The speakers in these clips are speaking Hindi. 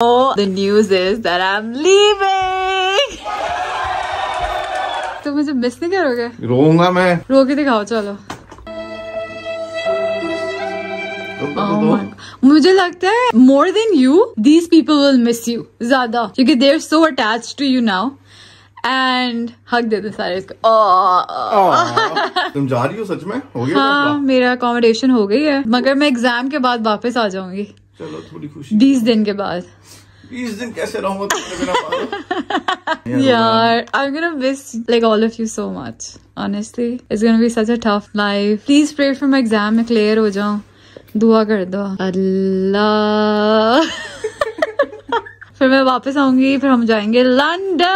Oh, the news is that I'm leaving. तो मुझे मिस नहीं करोगे? रोऊँगा मैं। रो के दिखाओ चलो। Oh मुझे लगता है more than you these people will miss you ज़्यादा क्योंकि they are so attach to you now and हक देते सारे इसको। Oh, तुम जा रही हो सच में? हो गया हाँ मेरा अकोमोडेशन हो गई है मगर मैं एग्ज़ाम के बाद वापस आ जाऊँगी। बीस दिन के बाद। बीस दिन कैसे रहूँगा so much honestly is be such a tough life please pray for my exam में क्लियर हो जाऊँ। दुआ कर दो। अल्लाह। फिर मैं वापस आऊँगी फिर हम जाएँगे लंडन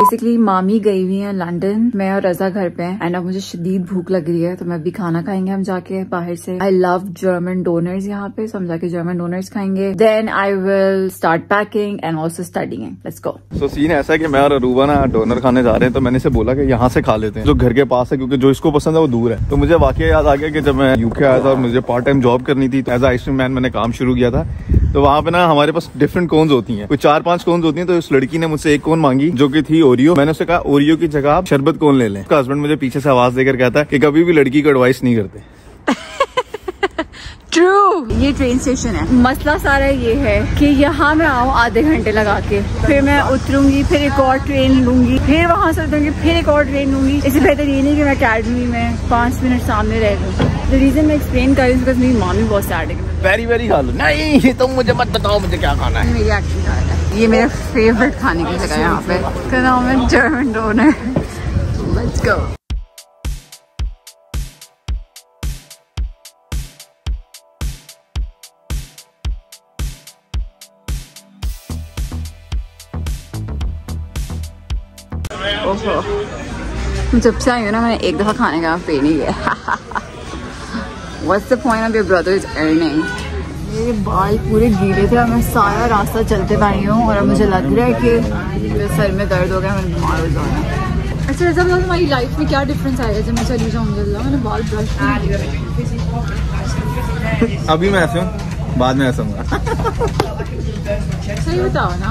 बेसिकली मामी गई हुई है लंडन मैं और रजा घर पे एंड अब मुझे शदीद भूख लग रही है तो मैं अभी खाना खाएँगे हम जाके बाहर से। आई लव जर्मन डोनर्स यहाँ पे so हम जाके जर्मन डोनर्स खाएँगे then I will start packing and also studying तो सीन ऐसा है कि मैं और अरूबा ना डोनर खाने जा रहे हैं तो मैंने इसे बोला कि यहाँ से खा लेते हैं। जो घर के पास है, क्योंकि जो इसको पसंद है, वो दूर है। तो मुझे वाकई याद आ गया कि जब मैं यूके आया था और मुझे पार्ट टाइम जॉब करनी थी तो एज आइसक्रीम मैन मैंने काम शुरू किया था। तो वहाँ पे ना हमारे पास डिफरेंट कोन्स होती हैं। कोई चार पाँच कोन्स होती हैं तो उस लड़की ने मुझसे एक कोन मांगी, जो कि थी ओरियो मैंने उसे कहा ओरियो की जगह आप शरबत कोन ले लें। उसका हस्बैंड मुझे पीछे से आवाज़ देकर कहता है कि कभी भी लड़की को एडवाइस नहीं करते। ट्रू ये ट्रेन स्टेशन है। मसला सारा ये है कि यहाँ मैं आऊँ आधे घंटे लगा के। फिर मैं उतरूँगी, फिर एक और ट्रेन लूँगी, फिर वहाँ से उतरूँगी, फिर एक और ट्रेन लूँगी। इससे बेहतर ये नहीं कि मैं अकेडमी में पाँच मिनट सामने रह लूँ द रीजन मैं एक्सप्लेन कर रही हूँ मेरी मामी बहुत सैड है। वेरी वेरी खा लो नहीं तुम मुझे मत बताओ मुझे क्या खाना है। है। ये मेरा फेवरेट खाने की जगह यहाँ पे। इसका नाम है जर्मन डोनर ओहो। जब से आई हूँ ना, मैंने एक दफ़ा खाने का पे नहीं किया What's the point of your brother's earning? मेरे बाल पूरे गीले थे और मैं सारा रास्ता चलते पाई हूँ और अब मुझे लग रहा है कि मेरे सर में दर्द हो गया मैं बीमार हो जाऊँगा अच्छा ऐसा बताओ तुम्हारी लाइफ में क्या डिफरेंस आएगा जब मैं चली जाऊँगी अल्लाह मैंने बाल ब्रश अभी मैं ऐसे हूँ बाद में ऐसा हूँ सही बताओ ना।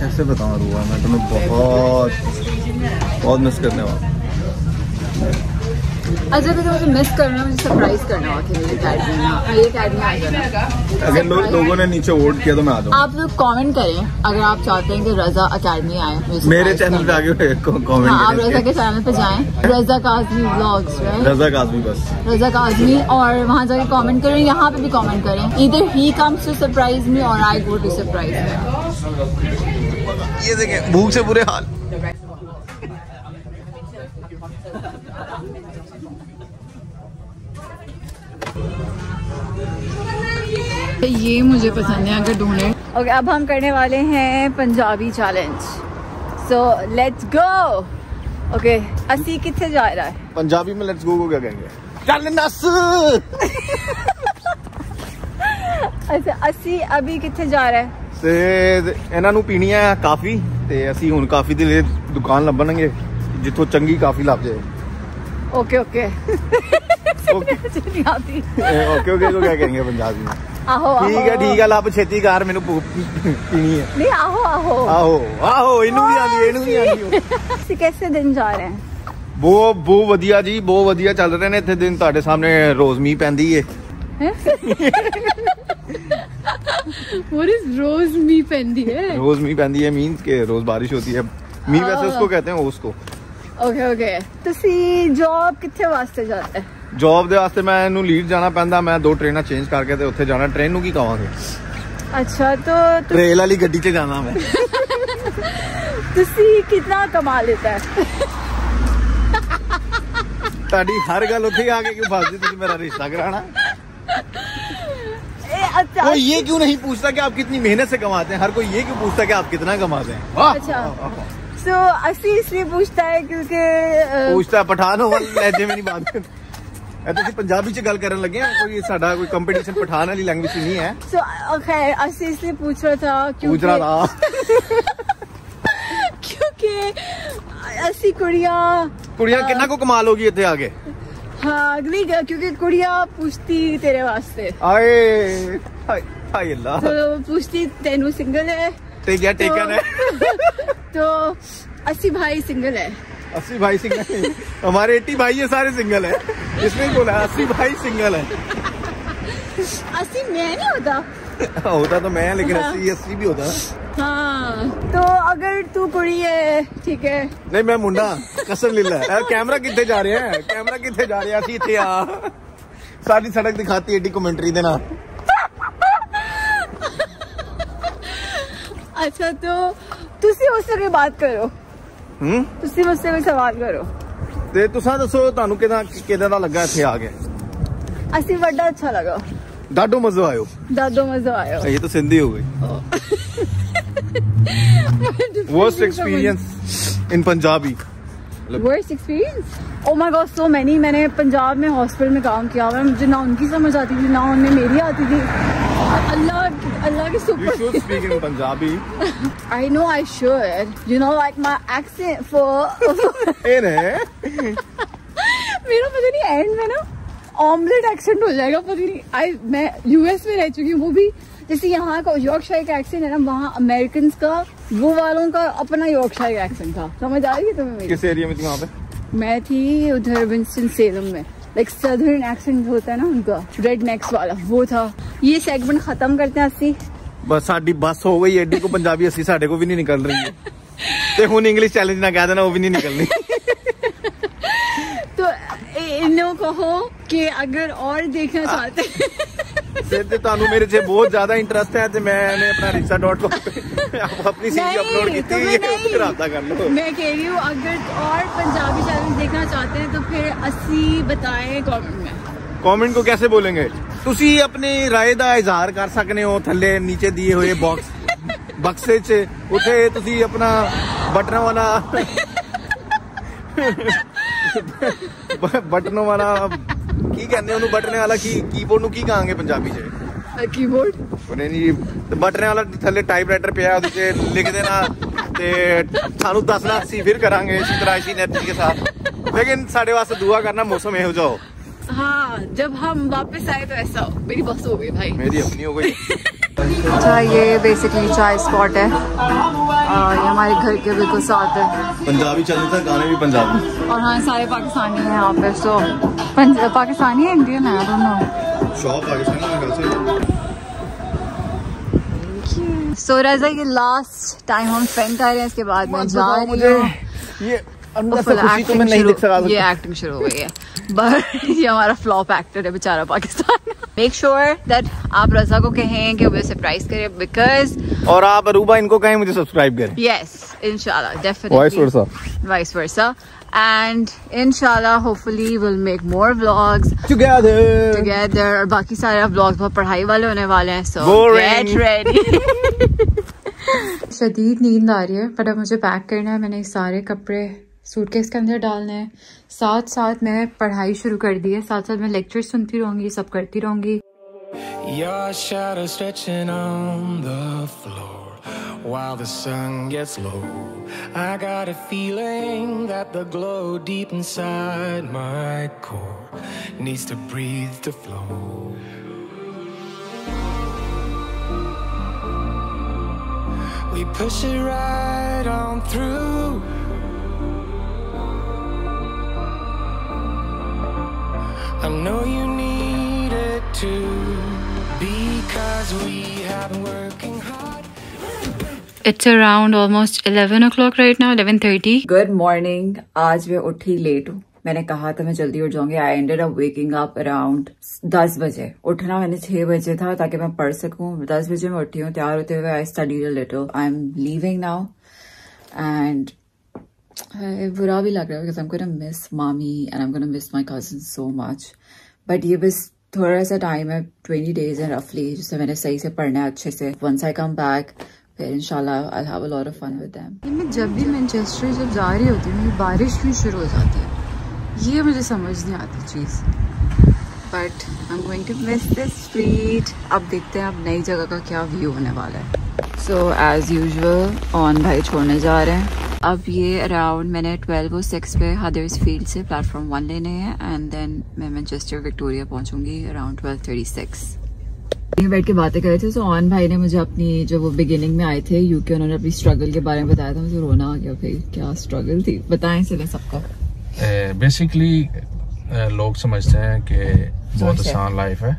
कैसे बताऊँ रुआ मैं तुम्हें बहुत बहुत मिस करने वाला। अच्छा तो मुझे मिस करना मुझे सरप्राइज़ करना है मेरी अकेडमी में। आ जाना अगर लो, लोगों ने नीचे वोट किया तो मैं आ जाऊँ। आप लोग कमेंट करें अगर आप चाहते हैं कि रजा अकेडमी आए मेरे चैनल पे आगे कमेंट हाँ आप रजा के चैनल पे जाएँ। रजा काजमी व्लॉग्स राइट रजा काजमी बस। रजा काजमी और वहाँ जाके कमेंट करें यहाँ पे भी कमेंट करें। इधर he comes to surprise me और आई गो टू सरप्राइज़ ये देखें भूख से बुरे हाल। ये मुझे पसंद है अगर ढूंढे ओके अब हम करने वाले हैं Punjabi challenge so let's go okay असी कितने जा रहा है पंजाबी में लेट्स गो को क्या कहेंगे चल नस अच्छा असी अभी कितने जा रहा है ਤੇ ਇਹਨਾਂ ਨੂੰ ਪੀਣੀ ਹੈ ਕਾਫੀ ਤੇ ਅਸੀਂ ਹੁਣ ਕਾਫੀ ਦੇ ਲਈ ਦੁਕਾਨ ਲੱਭਣਗੇ ਜਿੱਥੋਂ ਚੰਗੀ ਕਾਫੀ ਲੱਭ ਜਾਏ ओके ओके ਓਕੇ मुझे नहीं आती ਓਕੇ ਓਕੇ को क्या कहेंगे पंजाबी में आहो ਠੀਕ ਹੈ ਠੀਕ ਹੈ ਲੱਭ ਛੇਤੀ ਕਰ ਮੈਨੂੰ ਭੁੱਖ ਪੀਣੀ ਹੈ नहीं आहो आहो ਆਹੋ ਆਹੋ ਇਹਨੂੰ ਵੀ ਆਂਦੀ ਇਹਨੂੰ ਵੀ ਆਂਦੀ असी कैसे दिन जा रहे हैं ਬਹੁਤ ਬਹੁਤ ਵਧੀਆ ਜੀ ਬਹੁਤ ਵਧੀਆ ਚੱਲ ਰਹੇ ਨੇ ਇੱਥੇ ਦਿਨ ਤੁਹਾਡੇ ਸਾਹਮਣੇ ਰੋਜ਼ ਮੀਂਹ ਪੈਂਦੀ ਏ What is rose me pendi है रोज मीह पैंदी है मीन्स के रोज बारिश होती है मीह वैसे उसको कहते हैं उसको ओके ओके ਤੁਸੀਂ ਜੌਬ ਕਿੱਥੇ ਵਾਸਤੇ ਜਾਂਦੇ ਹੈ ਜੌਬ ਦੇ ਵਾਸਤੇ ਮੈਂ ਇਹਨੂੰ ਲੀਡ ਜਾਣਾ ਪੈਂਦਾ ਮੈਂ ਦੋ ਟ੍ਰੇਨਾਂ ਚੇਂਜ ਕਰਕੇ ਤੇ ਉੱਥੇ ਜਾਣਾ ਟ੍ਰੇਨ ਨੂੰ ਕੀ ਕਵਾਂਗੇ ਅੱਛਾ ਤਾਂ ਤੁ- ਰੇਲ ਵਾਲੀ ਗੱਡੀ 'ਚ ਜਾਣਾ ਮੈਂ ਤੁਸੀਂ ਕਿੰਨਾ ਕਮਾ ਲੈਤਾ ਹੈ ਤੁਹਾਡੀ ਹਰ ਗੱਲ ਉੱਥੇ ਆ ਕੇ ਕਿਉਂ ਫਸਦੀ ਤੁਸੀਂ ਮੇਰਾ ਰਿਸ਼ਤਾ कराना ए, अच्छा कोई ये क्यों नहीं पूछता कि आप कितनी मेहनत से कमाते हैं हर कोई ये क्यों पूछता कि आप कितना कमाते हैं वाह! अच्छा सो ਅਸੀਂ इसलिए पूछता है क्योंकि अ, पूछता है पठान हो वाली लहजे में नहीं बात करते ਇਹ ਤੁਸੀਂ ਪੰਜਾਬੀ ਚ ਗੱਲ ਕਰਨ ਲੱਗੇ ਆ ਕੋਈ ਸਾਡਾ ਕੋਈ ਕੰਪੀਟੀਸ਼ਨ ਪਠਾਨ ਵਾਲੀ ਲੈਂਗੁਏਜ ਚ ਨਹੀਂ ਹੈ so okay ਅਸੀਂ इसलिए पूछ रहा था पूछ रहा क्योंकि था क्योंकि ਅਸੀਂ ਕੁੜੀਆਂ ਕੁੜੀਆਂ ਕਿੰਨਾ ਕੋ ਕਮਾ ਲੋਗੀ ਇੱਥੇ ਆ ਕੇ ਹਾਂ ਅਗਲੀ ਗੱਲ- क्योंकि कुड़ियां पूछती तेरे वास्ते ਆਏ हाय हाय अल्लाह तो पूछती तेनू सिंगल है टेक या टेकन है तो अस्सी भाई सिंगल है अस्सी भाई सिंगल हमारे एट्टी भाई है सारे सिंगल है। इसमें बोला अस्सी भाई सिंगल है। अस्सी मैं नहीं होता। हाँ, होता तो मैं लेकिन हाँ। अस्सी अस्सी भी होता। हाँ तो अगर तू कुड़ी है ठीक है। नहीं मैं मुंडा कसम लीला। कैमरा कितने जा रहे हैं? कैमरा कितने जा रहे हैं? असी इतने आ। सारी सड़क दिखाती है कमेंट्री देना। अच्छा तो तुसी उससे बात करो। ਹੂੰ तुसी मुझसे कोई सवाल करो ਤੇ ਤੁਸੀਂ ਦੱਸੋ ਤੁਹਾਨੂੰ ਕਿਦਾਂ ਕਿਦਾਂ ਦਾ ਲੱਗਾ ਇੱਥੇ ਆ ਕੇ अस्सी बड़ा अच्छा लगा ਡਾਡੋ ਮਜ਼ਾ ਆਇਓ दादो मजा आया ये तो सिंधी हो गई worst experience in Punjabi worst experience oh my God so many मैंने पंजाब में हॉस्पिटल में काम किया हुआ है मुझे ना उनकी समझ आती थी ना उनमें मेरी आती थी अल्लाह अल्लाह के You should speak in Punjabi. I know I should. You know, like my accent for In है मेरा पता नहीं एंड में ना ऑमलेट एक्सेंट हो जाएगा पता नहीं। आई मैं यूएस में रह चुकी हूँ वो भी जैसे यहाँ का यॉर्कशायर का एक्सेंट है ना वहाँ अमेरिकन का वो वालों का अपना यॉर्कशायर एक्सेंट था। समझ आ रही है तुम्हें मेरी? किस एरिया में थी वहाँ पे? मैं थी उधर विंस्टन सेलम में। लाइक सदर्न एक्सेंट होता है ना उनका रेड नेक्स वाला वो था ये सेगमेंट खत्म करते हैं अस्सी ਬਸ ਸਾਡੀ ਬੱਸ ਹੋ ਗਈ ਐਡੀ ਕੋ ਪੰਜਾਬੀ ਅਸੀਂ ਸਾਡੇ ਕੋ ਵੀ ਨਹੀਂ ਨਿਕਲ ਰਹੀ ਹੈ ਤੇ ਹੁਣ ਇੰਗਲਿਸ਼ ਚੈਲੰਜ ਨਾ ਕਹਿ ਦੇਣਾ ਉਹ ਵੀ ਨਹੀਂ ਨਿਕਲਣੀ तो इ- इन लोगों को हो कि अगर और देखना चाहते हैं ਤੇ ਤੇ ਤੁਹਾਨੂੰ ਮੇਰੇ 'ਚ ਬਹੁਤ ਜ਼ਿਆਦਾ ਇੰਟਰਸਟ ਹੈ ਤੇ मैंने अपना रिक्शा.com पे अपनी सीवी नहीं, अपलोड की थी तुम्हें नहीं। उससे राब्ता कर लो मैं कह रही हूँ अगर और पंजाबी चैनल देखना चाहते हैं तो फिर अस्सी बताएं कमेंट में ਕਮੈਂਟ ਕੋ कैसे बोलेंगे ਤੁਸੀਂ ਆਪਣੀ ਰਾਏ ਦਾ ਇਜ਼ਹਾਰ ਕਰ ਸਕਦੇ ਹੋ ਥੱਲੇ ਨੀਚੇ ਦਿਏ ਹੋਏ ਬਾਕਸ ਬਕਸੇ 'ਚ ਉੱਥੇ ਤੁਸੀਂ ਆਪਣਾ ਬਟਨਾਂ ਵਾਲਾ ਬਟਨਾਂ ਵਾਲਾ ਕੀ ਕਹਿੰਦੇ ਉਹਨੂੰ ਬਟਨੇ ਵਾਲਾ ਕੀ ਕੀਬੋਰਡ ਨੂੰ ਕੀ ਕਹਾਂਗੇ ਪੰਜਾਬੀ 'ਚ कीबोर्ड ਉਹਨੇ ਨਹੀਂ ਬਟਨੇ ਵਾਲਾ ਥੱਲੇ ਟਾਈਪਰਾਈਟਰ ਪਿਆ ਉਹਦੇ 'ਚ ਲਿਖ ਦੇਣਾ ਤੇ ਸਾਨੂੰ ਦੱਸਣਾ ਅਸੀਂ ਫਿਰ ਕਰਾਂਗੇ ਇਸੇ ਤਰ੍ਹਾਂ ਇਸੀ ਨੈਟ ਕੇ ਸਾਥ ਲੇਕਿਨ ਸਾਡੇ ਵਾਸਤੇ ਦੁਆ ਕਰਨਾ ਮੌਸਮ ਇਹੋ ਜਿਹਾ ਹੋ हाँ जब हम वापस आए तो ऐसा हो मेरी बस हो गई भाई ਮੇਰੀ ਆਪਣੀ ਹੋ ਗਈ अच्छा ये बेसिकली चाय स्पॉट है। और ये हमारे घर के बिल्कुल साथ है। पंजाबी चलते था गाने भी पंजाबी। और हाँ सारे पाकिस्तानी हैं यहाँ पे सो पाकिस्तानी है इंडियन है दोनों don't know shop Pakistani so. Raza ये लास्ट टाइम हम स्पेंड कर रहे हैं इसके बाद मैं जा रही हूँ। ये तो खुशी तो मैं नहीं दिख सका ये एक्टिंग शुरू हो गई है। बट ये हमारा फ्लॉप एक्टर है बेचारा पाकिस्तान मेक श्योर दैट आप रजा को कहें कि वो सरप्राइज़ करे बिकॉज़ और आप अरूबा इनको कहें मुझे सब्सक्राइब करें। यस इंशाल्लाह vice definitely versa hopefully we'll make more vlogs together together और बाकी सारे vlogs बहुत पढ़ाई वाले होने वाले हैं get शदीद नींद आ रही है पर अब मुझे पैक करना है मैंने सारे कपड़े सूटकेस के अंदर डालने हैं साथ साथ मैं पढ़ाई शुरू कर दी है साथ साथ मैं लेक्चर सुनती रहूँगी सब करती रहूँगी while the sun gets low. I got a feeling that the glow deep inside my core needs to breathe to flow. We push it right on through. I know you need it too because we have been working hard. It's around almost 11 o'clock right now, 11.30. Good morning. आज मैं उठी लेट हूँ मैंने कहा था मैं जल्दी उठ जाऊँगी I ended up waking up around 10 बजे उठना मैंने 6 बजे था ताकि मैं पढ़ सकूँ 10 बजे मैं उठी हूँ तैयार होते हुए I study little I am leaving now and बुरा भी लग रहा है because I am gonna miss मामी and I am gonna miss my cousin so much but ये बस थोड़ा सा टाइम है ट्वेंटी डेज़ है रफली जिससे मैंने सही से पढ़ना है अच्छे से। वंस आई कम बैक फिर I have a lot of fun with them मैं जब भी मैनचेस्टर जब जा रही होती हूँ बारिश भी शुरू हो जाती है। ये मुझे समझ नहीं आती चीज़। But I am going to miss this street अब देखते हैं अब नई जगह का क्या व्यू होने वाला है। सो एज यूजल ऑन भाई छोड़ने जा रहे हैं। अब ये अराउंड मैंने ट्वेल्व ओ सिक्स पे हदर्स फ़ील्ड से प्लेटफॉर्म वन लेने हैं एंड देन मैं मैनचेस्टर विक्टोरिया पहुंचूँगी अराउंड ट्वेल्व थर्टी सिक्स बैठ के बातें कर रहे थे तो ऑन भाई ने मुझे अपनी जो वो बिगिनिंग में आए थे यूके उन्होंने अपनी स्ट्रगल के बारे में बताया था मुझे रोना आ गया भाई क्या स्ट्रगल थी? बताएँ चले सबको। बेसिकली लोग समझते हैं कि बहुत आसान लाइफ है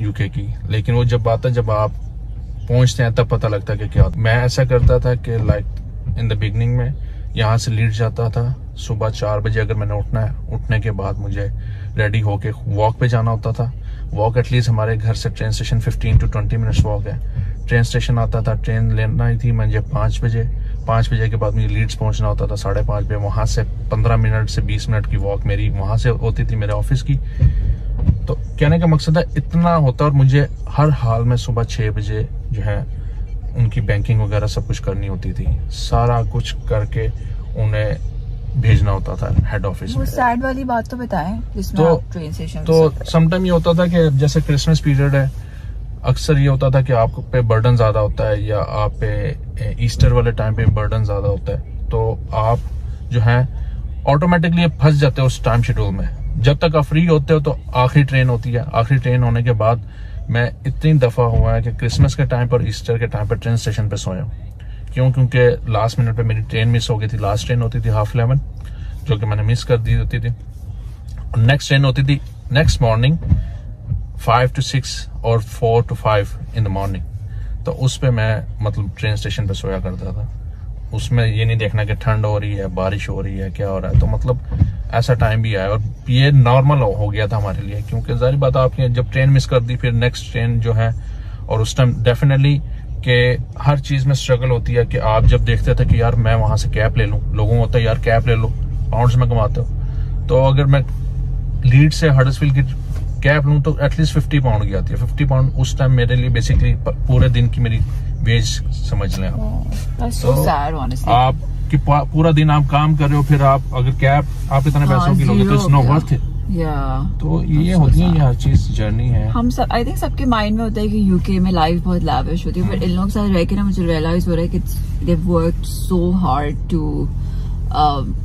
यूके की लेकिन वो जब आता है जब आप पहुँचते हैं तब पता लगता है कि क्या मैं ऐसा करता था कि लाइक इन द बिगनिंग में, यहाँ से लीड जाता था, सुबह चार बजे अगर मैंने उठना है, उठने के बाद मुझे रेडी होके वॉक पे जाना होता था। वॉक एटलीस्ट हमारे घर से train station 15 to 20 minutes walk है। ट्रेन स्टेशन आता था ट्रेन लेना ही थी मुझे पाँच बजे। पाँच बजे के बाद मुझे लीड्स पहुँचना होता था, साढ़े पाँच बजे। वहाँ से पंद्रह मिनट से बीस मिनट की वॉक मेरी वहाँ से होती थी, मेरे ऑफ़िस की। तो कहने का मकसद है, इतना होता और मुझे हर हाल में सुबह छह बजे जो है उनकी बैंकिंग वगैरह सब कुछ करनी होती थी। सारा कुछ करके उन्हें भेजना होता था हेड ऑफ़िस में। सैड वाली बात तो बताएँ जिसमें तो- ट्रेन स्टेशन तो समटाइम ये होता था कि जैसे क्रिसमस पीरियड है अक्सर ये होता था कि आप पे बर्डन ज़्यादा होता है या आप पे ईस्टर वाले टाइम पे बर्डन ज़्यादा होता है। तो आप जो है ऑटोमेटिकली फंस जाते हो उस टाइम शेड्यूल में। जब तक आप फ्री होते हो तो आखिरी ट्रेन होती है। आखिरी ट्रेन होने के बाद मैं इतनी दफ़ा हुआ है कि क्रिसमस के टाइम पर ईस्टर के टाइम पर ट्रेन स्टेशन पे सोया क्यों? क्योंकि लास्ट मिनट पे मेरी ट्रेन मिस हो गई थी। लास्ट ट्रेन होती थी हाफ़ इलेवन जो कि मैंने मिस कर दी होती थी। नेक्स्ट ट्रेन होती थी next morning five to six और four to five in the morning तो उस पर मैं मतलब ट्रेन स्टेशन पे सोया करता था। उसमें ये नहीं देखना कि ठंड हो रही है, बारिश हो रही है, क्या हो रहा है। तो मतलब ऐसा टाइम भी आया और ये नॉर्मल हो, गया था हमारे लिए क्योंकि जारी बात आपने जब ट्रेन मिस कर दी फिर नेक्स्ट ट्रेन जो है और उस टाइम डेफिनेटली कि हर चीज़ में स्ट्रगल होती है कि आप जब देखते थे कि यार मैं वहाँ से कैब ले लूँ लोगों को होता है यार कैब ले लो पाउंड्स में कमाते हो। तो अगर मैं लीड से हडसफील की कैब लूँ तो एटलीस्ट फिफ्टी पाउंड की आती है। फिफ्टी पाउंड उस टाइम मेरे लिए बेसिकली पूरे दिन की मेरी वेज समझ लें आप। सो तो सैड ऑनेस्टली आप कि पूरा दिन आप काम कर रहे हो फिर आप अगर कैब आप इतने पैसों की लोगे तो इट्स नो वर्थ इट या तो ये होती है ये हर चीज़ जर्नी है। हम सब आई थिंक सबके माइंड में होता है कि यूके में लाइफ बहुत लाविश होती है बट इन लोगों के साथ रह के ना मुझे रियलाइज़ हो रहा है कि they work so hard to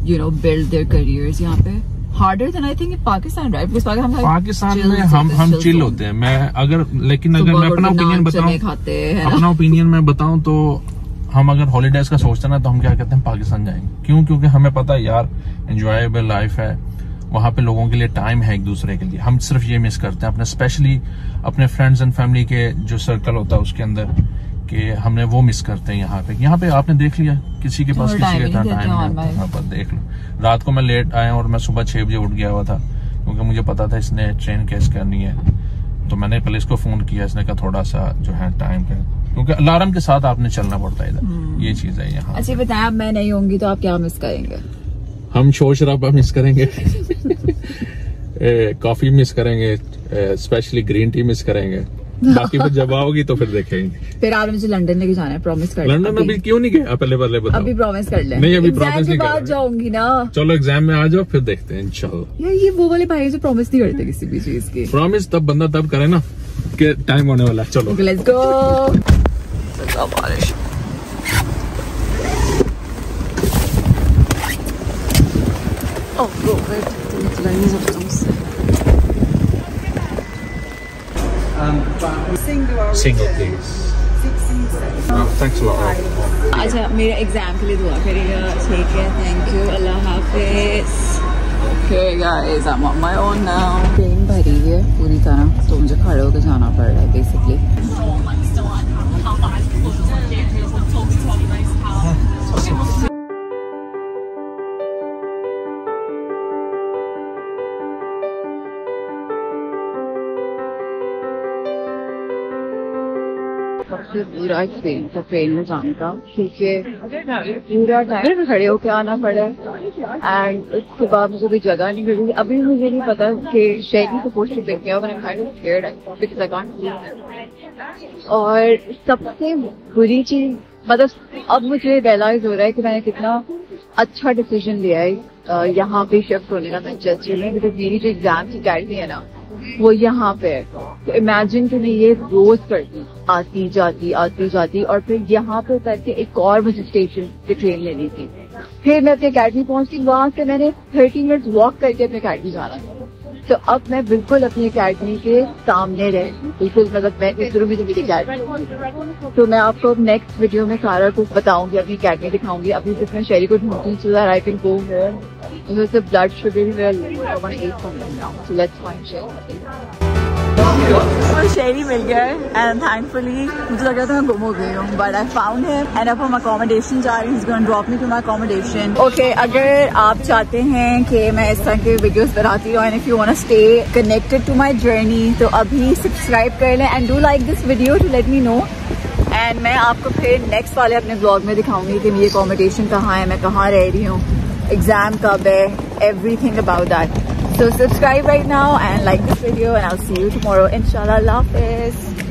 you know build their careers यहाँ पे. Harder than I think Pakistan right Pakistan Pakistan में हम हम चिल होते हैं। मैं अगर लेकिन अगर मैं अपना ओपिनियन बताऊँ हैं है अपना ओपिनियन मैं बताऊँ तो हम अगर हॉलीडेज का सोचते ना तो हम क्या कहते हैं पाकिस्तान जाएँगे। क्यों? क्योंकि हमें पता है यार एंजॉयबल लाइफ है। वहाँ पे लोगों के लिए टाइम है एक दूसरे के लिए। हम सिर्फ़ ये मिस करते हैं अपने स्पेशली अपने फ्रेंड्स एंड फैमिली के जो सर्कल होता है उसके अंदर कि हमने वो मिस करते हैं यहाँ पे। यहाँ पे आपने देख लिया किसी के पास किसी के इतना टाइम हैं, भाई। पर देख लो। रात को मैं लेट आया और मैं सुबह छह बजे उठ गया हुआ था क्योंकि मुझे पता था इसने ट्रेन कैच करनी है। तो मैंने पहले इसको फ़ोन किया इसने कहा थोड़ा सा जो है टाइम का क्योंकि अलार्म के साथ आपने चलना पड़ता है इधर। ये चीज़ है यहाँ। अच्छा बताएँ अब मैं नहीं होंगी तो आप क्या मिस करेंगे? हम शोर शराबा मिस करेंगे। कॉफ़ी मिस करेंगे स्पेशली ग्रीन टी मिस करेंगे। बाकी फिर जब आओगी तो फिर देखेंगे। फिर आप मुझे लंदन लेके जाना है प्रॉमिस कर लंदन अभी। क्यों नहीं गए? पहले पहले बताओ। अभी प्रॉमिस कर ले। नहीं, अभी के नहीं कर जाऊँगी ना। चलो एग्ज़ाम में आ जाओ फिर देखते हैं इंशाल्लाह। यार ये वो वाले भाई जो प्रॉमिस नहीं करते किसी भी चीज़ की। प्रॉमिस तब बंदा तब करे ना कि टाइम होने वाला चलो। लेट्स गो बारिश Oh, go, थैंक्स अच्छा मेरे एग्ज़ाम के लिए दुआ करिएगा ठीक है थैंक यू अल्लाह हाफिज Okay guys, I'm on my own now. Train भरी है पूरी तरह तो मुझे खड़े होकर जाना पड़ रहा है बेसिकली सबसे बुरा एक्सपीरियंस था ट्रेन में जाने का, क्योंकि पूरा टाइम खड़े होकर आना पड़ा एंड उसके बाद मुझे कोई जगह नहीं मिली। अभी मुझे नहीं पता कि शैली को पोस्ट देख गया मैंने और सबसे बुरी चीज़ मतलब अब मुझे रियलाइज़ हो रहा है कि मैंने कितना अच्छा डिसीज़न लिया है यहाँ पे शिफ्ट होने का मैनचेस्टर में बिकॉज़ मेरी जो एग्ज़ाम की गाड़ी है ना वो यहाँ पे तो इमेजिन कि मैं ये रोज करती, आती, जाती आती, जाती और फिर यहाँ पे करके एक और मुझे स्टेशन पे ट्रेन लेनी थी। फिर मैं अपनी अकेडमी पहुँचती, वहाँ से मैंने थर्टी मिनट्स वॉक करके अपनी अकेडमी जाना था। तो अब मैं बिल्कुल अपनी अकेडमी के सामने रह बिल्कुल मतलब मैं इस रूम में मेरी अकेडमी तो मैं आपको नेक्स्ट वीडियो में सारा कुछ बताऊँगी, अपनी अकेडमी दिखाऊँगी अभी जिस मैं शेरी को ढूंढती हूँ so that I can go blood sugar Sherry मिल गया है एंड थैंकफुली मुझे लग रहा था मैं गुम हो गई हूँ but I found him and अब हम अकोमोडेशन जा रहे हैं drop me to my accommodation okay अगर आप चाहते हैं कि मैं इस तरह के वीडियोस बनाती रहूँ and if you want stay connected to my journey तो अभी सब्सक्राइब कर लें and do like this video to let me know and मैं आपको फिर नेक्स्ट वाले अपने ब्लॉग में दिखाऊँगी कि मेरी अकोमोडेशन कहाँ है, मैं कहाँ रह रही हूँ एग्ज़ाम कब है everything about that So subscribe right now and like this video and I'll see you tomorrow. Inshallah. Allah Hafiz.